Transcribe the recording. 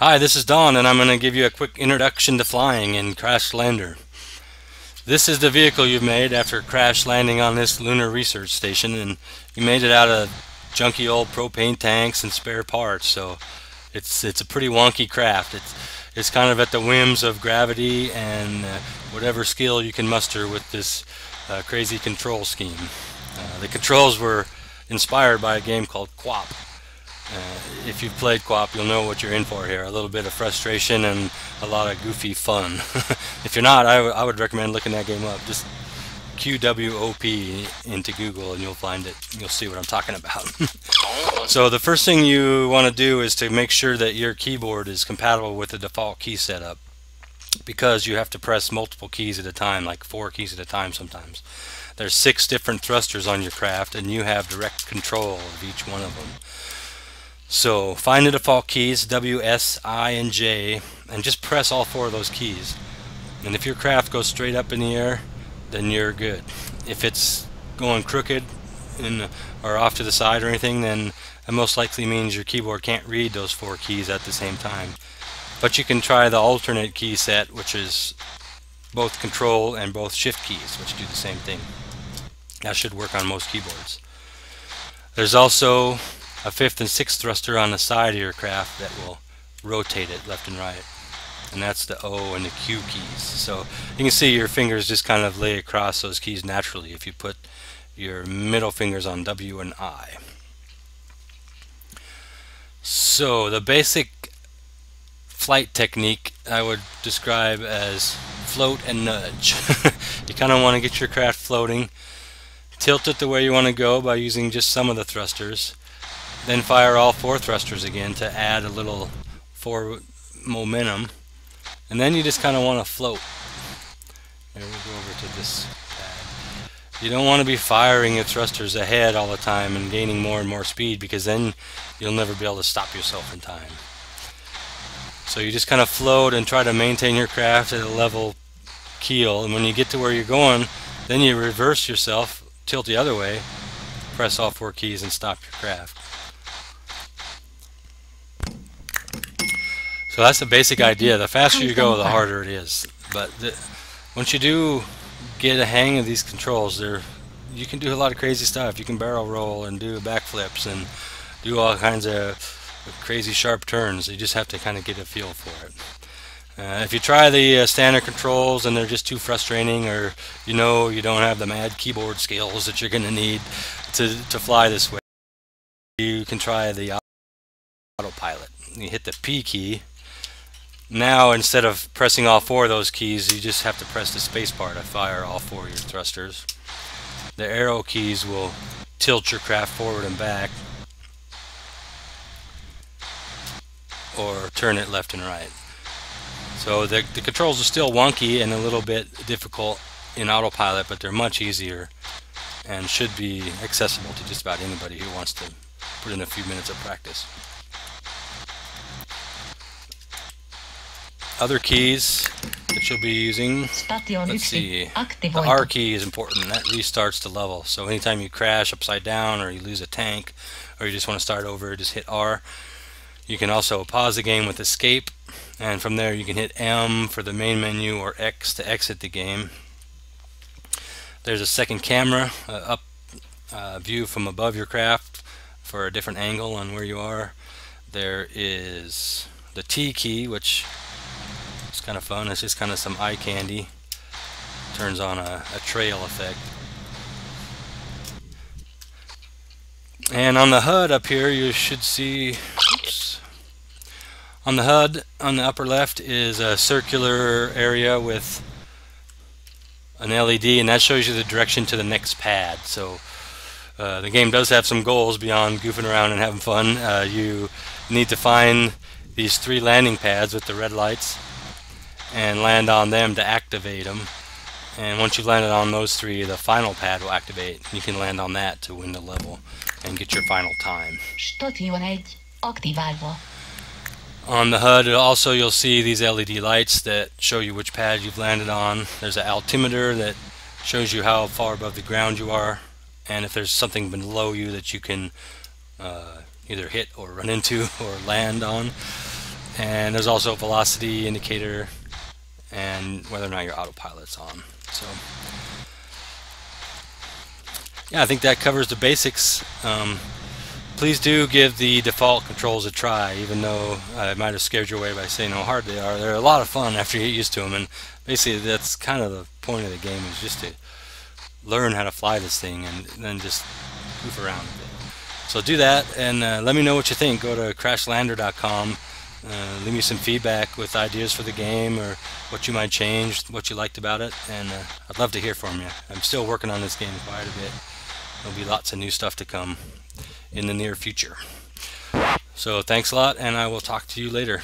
Hi, this is Don, and I'm going to give you a quick introduction to flying in Crashed Lander. This is the vehicle you've made after crash landing on this lunar research station, and you made it out of junky old propane tanks and spare parts, so it's it's a pretty wonky craft. It's it's kind of at the whims of gravity and uh, whatever skill you can muster with this uh, crazy control scheme. Uh, the controls were inspired by a game called QWOP. Uh, if you've played QWOP, you'll know what you're in for here. A little bit of frustration and a lot of goofy fun. if you're not, I, would recommend looking that game up. Just QWOP into Google and you'll find it. You'll see what I'm talking about. so the first thing you want to do is to make sure that your keyboard is compatible with the default key setup because you have to press multiple keys at a time, like four keys at a time sometimes. There's six different thrusters on your craft and you have direct control of each one of them. So find the default keys W, S, I, and J and just press all four of those keys. And if your craft goes straight up in the air, then you're good. If it's going crooked or off to the side or anything, then it most likely means your keyboard can't read those four keys at the same time. But you can try the alternate key set, which is both control and both shift keys, which do the same thing. That should work on most keyboards. There's also a fifth and sixth thruster on the side of your craft that will rotate it left and right. And that's the O and the Q keys. So you can see your fingers just kind of lay across those keys naturally if you put your middle fingers on W and I. So the basic flight technique I would describe as float and nudge. You kind of want to get your craft floating tilt it the way you want to go by using just some of the thrusters then fire all four thrusters again to add a little forward momentum. And then you just kind of want to float. There we go over to this pad. You don't want to be firing your thrusters ahead all the time and gaining more and more speed because then you'll never be able to stop yourself in time. So you just kind of float and try to maintain your craft at a level keel and when you get to where you're going then you reverse yourself, tilt the other way, press all four keys and stop your craft. So that's the basic idea. The faster you go, the harder it is. But the, once you do get a hang of these controls, there you can do a lot of crazy stuff. You can barrel roll and do backflips and do all kinds of crazy sharp turns. You just have to kind of get a feel for it. Uh, if you try the uh, standard controls and they're just too frustrating or you know you don't have the mad keyboard skills that you're going to need to to fly this way, you can try the autopilot. You hit the P key now, instead of pressing all four of those keys, you just have to press the space spacebar to fire all four of your thrusters. The arrow keys will tilt your craft forward and back, or turn it left and right. So the, the controls are still wonky and a little bit difficult in autopilot, but they're much easier and should be accessible to just about anybody who wants to put in a few minutes of practice. Other keys that you'll be using. Let's see. The R key is important. That restarts the level. So anytime you crash upside down or you lose a tank or you just want to start over, just hit R. You can also pause the game with escape and from there you can hit M for the main menu or X to exit the game. There's a second camera uh, up uh, view from above your craft for a different angle on where you are. There is the T key which kind of fun. It's just kind of some eye candy. Turns on a, a trail effect. And on the HUD up here you should see oops, on the HUD on the upper left is a circular area with an LED and that shows you the direction to the next pad so uh, the game does have some goals beyond goofing around and having fun uh, you need to find these three landing pads with the red lights and land on them to activate them. And once you've landed on those three, the final pad will activate. You can land on that to win the level and get your final time. On the HUD also you'll see these LED lights that show you which pad you've landed on. There's an altimeter that shows you how far above the ground you are and if there's something below you that you can uh, either hit or run into or land on and there's also a velocity indicator and whether or not your autopilot's on. So yeah, I think that covers the basics. Um, please do give the default controls a try, even though I might have scared you away by saying how hard they are. They're a lot of fun after you get used to them, and basically that's kind of the point of the game is just to learn how to fly this thing and then just goof around with it. So do that, and uh, let me know what you think. Go to crashlander.com. Uh, leave me some feedback with ideas for the game or what you might change, what you liked about it, and uh, I'd love to hear from you. I'm still working on this game quite a bit. There'll be lots of new stuff to come in the near future. So thanks a lot, and I will talk to you later.